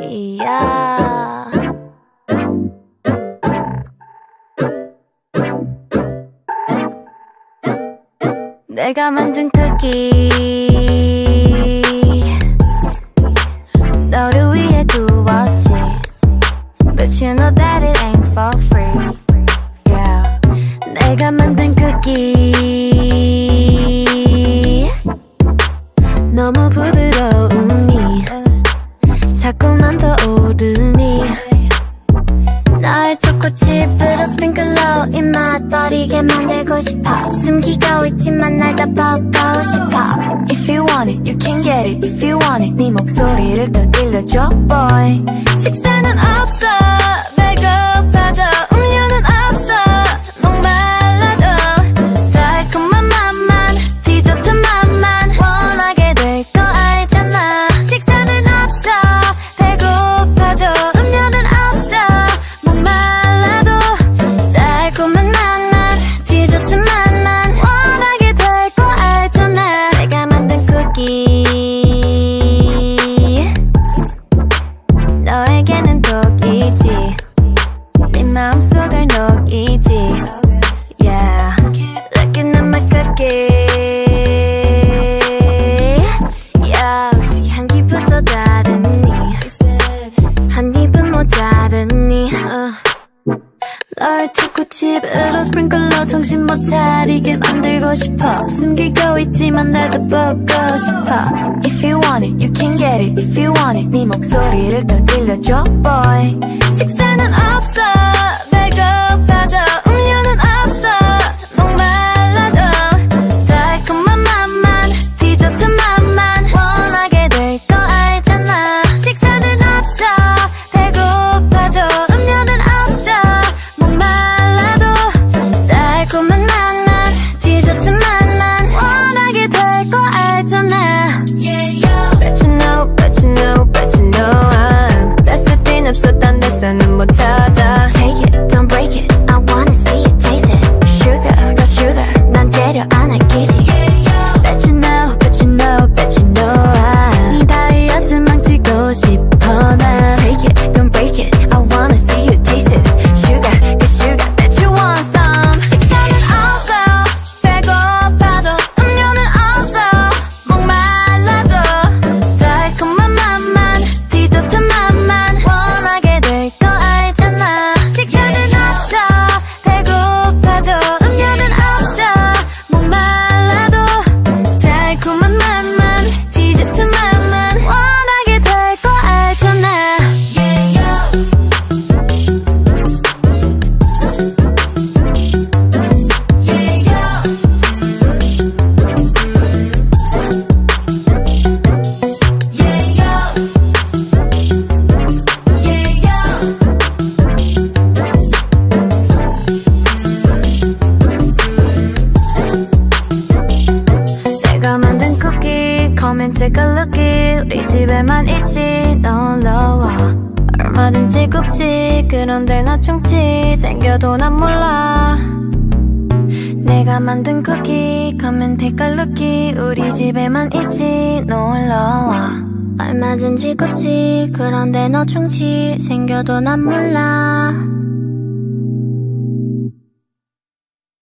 이야 내가 만든 쿠키 너를 위해 두었지 But you know that it ain't for free Yeah 내가 만든 쿠키 널 초코칩으로 스프링클러 입맛 버리게 만들고 싶어. 숨기고 있지만 날다 보고 싶어. If you want it, you can get it. If you want it, 네 목소리를 더 들려줘 boy. 식사는 없어 널 초코칩으로 스프링클러 정신 못 차리게 만들고 싶어. 숨기고 있지만 나도 보고 싶어. If you want it, you can get it. If you want it, 네 목소리를 더 들려줘 boy 없어 딴 데서는 못 찾아 Take it, don't break it I wanna see you taste it Sugar, got sugar 난 재료 안 아끼지 집에만 있지 놀러와. 얼마든지 굽지 그런데 나 충치 생겨도 난 몰라. 내가 만든 쿠키 take a look 우리 집에만 있지 놀러와. 얼마든지 굽지 그런데 너 충치 생겨도 난 몰라